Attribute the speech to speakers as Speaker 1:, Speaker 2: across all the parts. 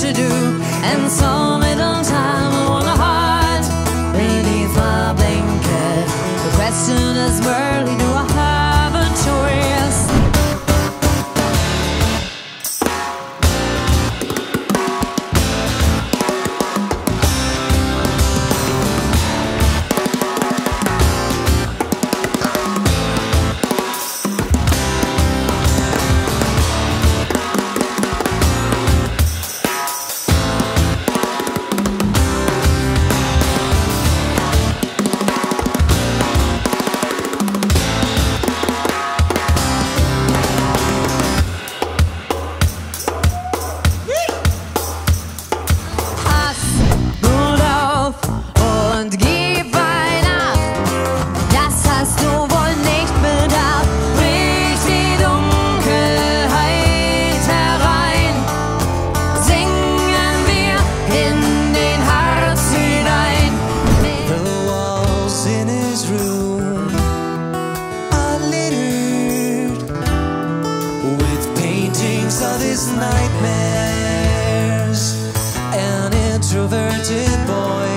Speaker 1: should do And some little time I wanna hide Beneath my blanket
Speaker 2: The question is where do? Paintings of his nightmares. An introverted boy,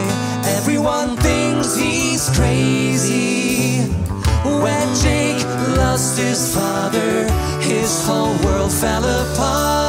Speaker 2: everyone thinks he's crazy. When Jake lost his father, his whole world fell apart.